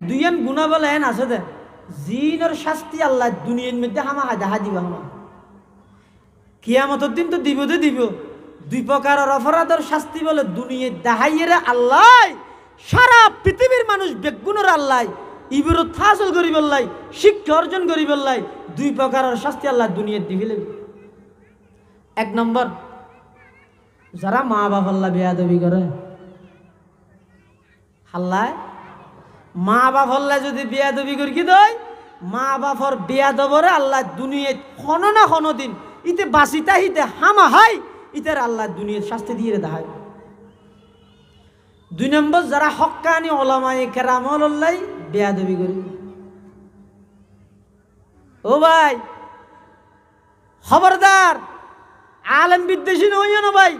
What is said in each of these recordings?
দুইয়ান গুণা বলে হেন আছে দে। জিনের শাস্তি আল্লাহ দুনিয়ার মধ্যে হামা দেখা দিবা হামা। কিয়ামতের দিন তো দিব তো দিব। দুই প্রকারের অপরাধের শাস্তি বলে দুনিয়ার দেখাইয়েরে আল্লাহ, সারা পৃথিবীর মানুষ বেগুনের আল্লাহ ইবির হাসল করি বললাই শিক্ষা অর্জন করি বললাই দুই প্রকারের শাস্তি আল্লাহ দুনিয়ার দিবিলে এক নম্বর, যারা মা বাবা আল্লাহ বেয়াদবি করে হাল্লায় মা বাপ হল্লা যদি বিয়া দবি করি, কি দই? মা বাপর বিয়া দবরে আল্লাহ দুনিয়ায় খন না খন দিন ইতে বাসিতা হিতে হামা হাই ইতার আল্লাহ দুনিয়ার শাস্তি দিয়ে দেখায় দুই নম্বর, যারা হক্কানি ওলামাই বিয়া দবি করি। ও ভাই, খবরদার, আলেম বিদ্বেষী নইও না ভাই।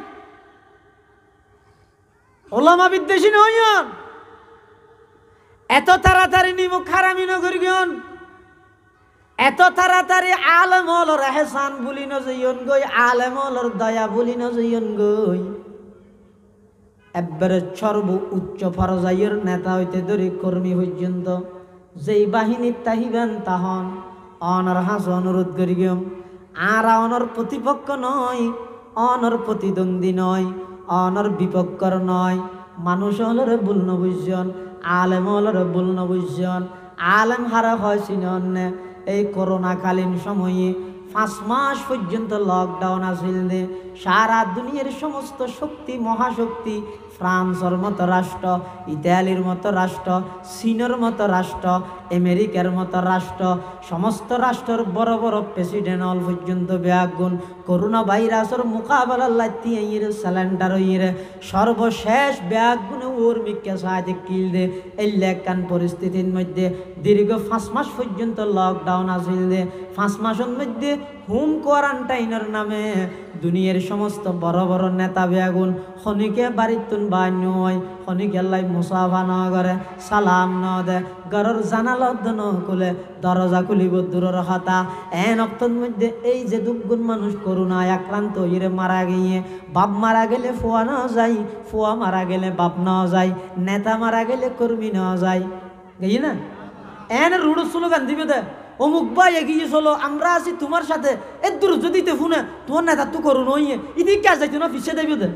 ওলামা বিদ্বেষী নইন এত তাড়াতাড়ি নিমুখ খারামি নগর গন এত তাড়াতাড়ি আলম হলর এহসান বলি নজইন গই আলম হলর দয়া বলি নজইন গই। একবারে সর্ব উচ্চ ফরজাইয়ের নেতা হইতে ধরে কর্মী পর্যন্ত যেই বাহিনীর তাহিবেন তাহন, অনর হাস অনুরোধ করি গম আর অনর প্রতিপক্ষ নয়, অনর প্রতিদ্বন্দ্বী নয়, অনর বিপক্ষর নয়, মানুষ হলরে ভুল নবুজন আলেম হলরে নবুজন আলেম হারা হয় সিনন্নে এই করোনাকালীন সময়ে পাঁচ মাস পর্যন্ত লকডাউন আসিল সারা দুনিয়ার সমস্ত শক্তি, মহাশক্তি ফ্রান্সর মতো রাষ্ট্র, ইতালির মতো রাষ্ট্র, চীনের মতো রাষ্ট্র, আমেরিকার মতো রাষ্ট্র, সমস্ত রাষ্ট্রের বড় বড় প্রেসিডেন্ট অল পর্যন্ত ব্যাগুন। করোনা ভাইরাসের মোকাবেলা লাইতি ইয়ে স্যালেন্ডার ইয়ে সর্বশেষ ব্যাগুনে ওর মিকে সাহায্যে কিল দে এই লেখান পরিস্থিতির মধ্যে দীর্ঘ পাঁচ মাস পর্যন্ত লকডাউন আসিল দে। পাঁচ মাসের মধ্যে হোম কোয়ারান্টাইনের নামে দুনিয়ার সমস্ত বড় বড় নেতা বেগুন খনিকে বাড়িতুন বান্য হয় খনিকে লাই মুসাফা ন করে সালাম ন দে ঘরের জানালত ন খুলে দরজা খুলিব দূরের হতা এন অক্তর মধ্যে এই যে দুগুণ মানুষ করুণায় আক্রান্ত হইরে মারা গিয়ে, বাপ মারা গেলে ফুয়া ন যায় ফুয়া মারা গেলে বাপ ন যায় নেতা মারা গেলে কর্মী ন যায় গেই না? এন রুড়ো স্লোগান দিবে দে। অমুক ভাই এগিয়ে চলো, আমরা আছি তোমার সাথে। এ দূর, যদি তে ফোনে তোমার নেতা তো করো নই ইদি কাজ যাইতো না পিছিয়ে দেবে দে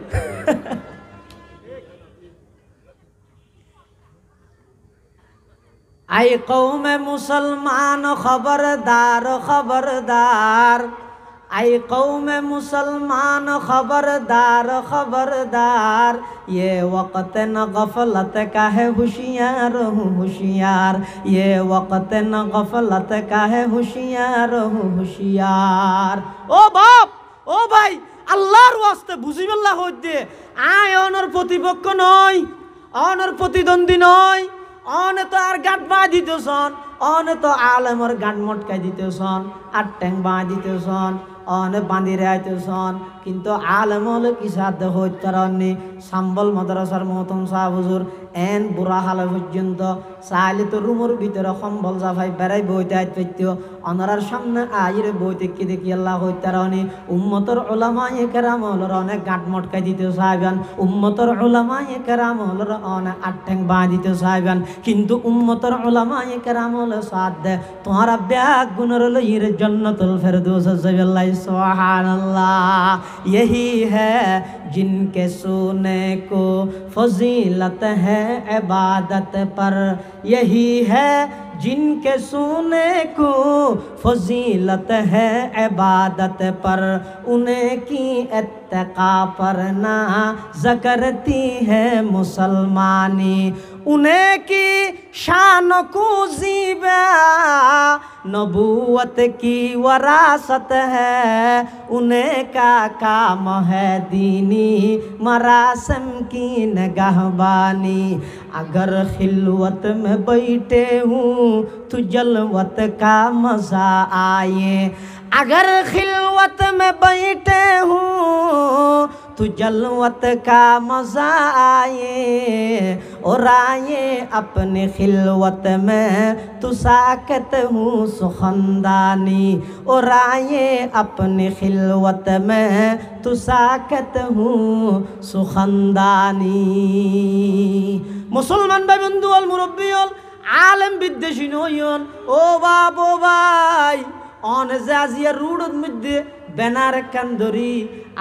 আই কৌমে মুসলমান, খবরদার খবরদার। আই কৌমে মুসলমান খবরদার খবরদার ये वक़्त न गफलत का है होशियार हूँ होशियार ये वक़्त न गफलत का है होशियार हूँ होशियार ও বাপ ও ভাই আল্লাহর ওয়াস্তে বুঝিবেল্লা হইতে আয় অনর প্রতিপক্ষ নয় অনর প্রতিদ্বন্দ্বী নয় অনে তো আর গাঁট বা দিতেছন অনে তো আলেমর গাঁট মটকাই দিতেছন আর ট্যাং বা দিতেছন অনে বাঁধি রাইতেছন কিন্তু আলেম হলে কি সাধ্য হইতারণনি সাম্বল মাদ্রাসার মতন শাহ হুজুর এন বুড়া হালে পর্যন্ত চাইলে তো রুমের ভিতরে সম্বল জাফাই বেড়াই বইতে আইতে অনারার সামনে আইরে বইতে কি দেখি আল্লাহ হইতারণি উম্মতর ওলামায়ে কেরাম হলর অনেক গাঁট মটকাই দিতে চাইবেন উম্মতর ওলামায়ে কেরাম হলর অনেক আট্যাং বাঁ দিতে চাইবেন কিন্তু উম্মতর ওলামায়ে কেরাম হলে দে। তোমারা ব্যাগ গুণর লইর জন্নতুল ফেরদৌস জবিল্লাহ सुहाल्ला यही है जिनके सोने को फजीलत है इबादत पर। यही है जिनके सोने को फजीलत है इबादत पर। उन्हें की इतका पर ना जकरती है मुसलमानी। उन्हें की शान को जीबा नबूवत की वरासत है, उन्हें का काम है दीनी। मरासम की नगहबानी अगर खिलवत में बैठे हूँ तो जलवत का मज़ा आए। अगर खिलवत में बैठे हूँ तो जलवत का मज़ा आए। और आए अपने खिलवत में तो साकत हूँ सुखंदानी और आए अपने खिलवत में तो साकत हूँ सुखंदानी মুসলমান ভাই বন্ধু অল মুরব্বী অল আলেম বিদ্বেষী নইন ও বাপ ও ভাই অন যে আজিয়া রুডের মধ্যে ব্যানার একখান ধরি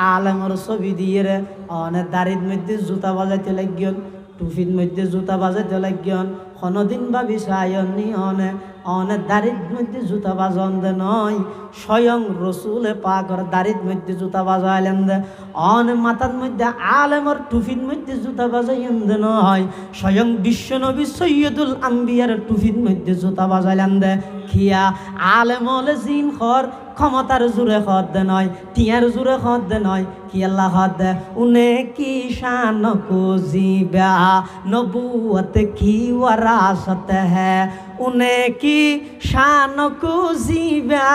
আলেমর ছবি দিয়ে রে অনে দাড়ির মধ্যে জুতা বাজাইতে লাগিয়ন টুফির মধ্যে জুতা বাজাইতে লাগিয়ন কোনদিন ভাবি সায়নি অনে অনে দাড়ির মধ্যে জুতা বাজন দে নয়, স্বয়ং রসুলে পাকর দাড়ির মধ্যে জুতা বাজাইলেন দে, অনে মাথার মধ্যে আলেমর টুফির মধ্যে জুতা বাজাইলেন দে নয়, স্বয়ং বিশ্ব বিশ্বনবী সৈয়দুল আম্বিয়ার টুফির মধ্যে জুতা বাজাইলেন দে, খিয়া আলেম হলে জিন খর ক্ষমতার জোরে হদ দে নয়, টিয়ার জোরে হদ দে নয়, কি আল্লাহ হদ দে? উনে কি শান কোজিবা নবুয়ত কি ওয়ারাসত হ্যায় উনে কি শান কোজিবা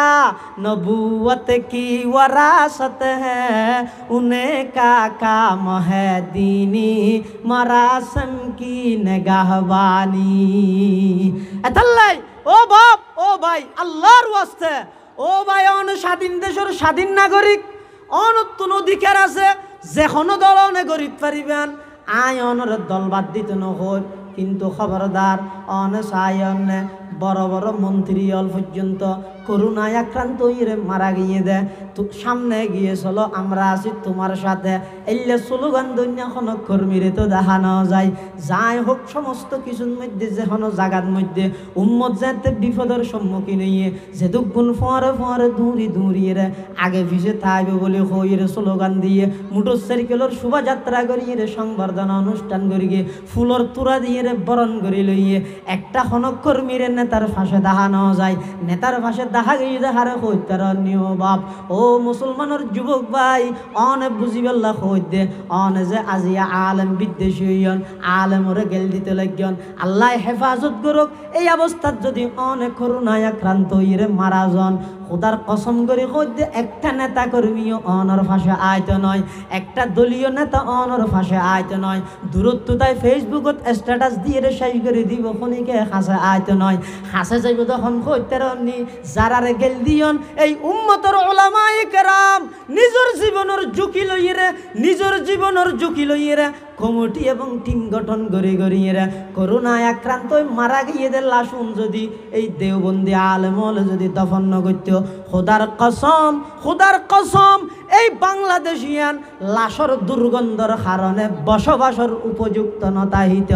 নবুয়ত কি ওয়ারাসত হ্যায় উনে কা কাম হ্যায় দীনি? মরাসম কি নিগাহবানি এতাল্লাই ও বাপ, ও ভাই, আল্লাহর ওয়াস্তে ও ভাই, অন স্বাধীন দেশের স্বাধীন নাগরিক অনতুন অধিকার আছে যে কোনো দল অনে গরিব পারিবেন। আয় অনর দল বাদ দিতে নহর কিন্তু খবরদার অনে সাই অনে বড় বড় মন্ত্রী অল পর্যন্ত করুণায় আক্রান্ত হইরে মারা গিয়ে দে। সামনে গিয়ে চলো, আমরা আছি তোমার সাথে। এলে স্লোগান দৈন্য কর্মীরে তো দেখানো যায়। যাই হোক, সমস্ত কিছুর মধ্যে যেখনো জাগার মধ্যে, উম্মত যাতে বিপদের সম্মুখীন হইয়ে যে গুণ ফোয়ারে ফোয়ারে দৌড়ি দৌড়িয়ে রে আগে ভিসে থাকবে বলে হইরে স্লোগান দিয়ে মোটর সাইকেলের শোভাযাত্রা করিয়ে রে সংবর্ধনা অনুষ্ঠান করিয়ে ফুলর তুরা দিয়ে রে বরণ করি লইয়ে একটা হনক কর্মীরে নেতার ফাঁসে দেখানো যায়। নেতার ফাঁসে দাহা গিয়ে দেখার হইতার নিয় বাপ। ও মুসলমানের যুবক ভাই, অনে বুঝিবেল্লা হইত অনে যে আজিয়া আলেম বিদ্বেষী হইয়ন আলেমরে গেল দিতে লাগিয়ন। আল্লাহ হেফাজত করুক, এই অবস্থাত যদি অনেক করুণায় আক্রান্ত হইরে মারা যান। খোদার কসম করে হইতে একটা নেতা কর্মীও অনর ফাঁসে আয়ত নয়, একটা দলীয় নেতা অনর ফাঁসে আয়ত নয়। দূরত্ব তাই ফেসবুকত স্ট্যাটাস দিয়ে শেষ করে দিব খনিকে হাসে আয়ত নয়। হাসে যাইব তখন কইতে রনি যারারে গেল দিয়ন, এই উম্মতর ওলামাই কেরাম, নিজের জীবনের ঝুঁকি লইয়ে নিজের জীবনের ঝুঁকি লইয়ে কমিটি এবং টিম গঠন করে গড়িয়ে করোনায় আক্রান্ত মারা গিয়ে দে লাশুন যদি এই দেওবন্দি আলমল যদি দফন করত, খোদার কসম খোদার কসম, এই বাংলাদেশিয়ান লাশর দুর্গন্ধর কারণে বসবাসর উপযুক্ত নতাহিত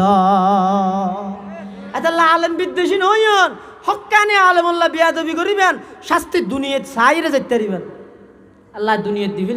এটা আলেম বিদ্বেষী নয়ন হকানি আলমল্লা বিয়াদবি করিবেন, শাস্তি দুনিয়াত সাইরে যেতে আল্লাহ দুনিয়াত দিবি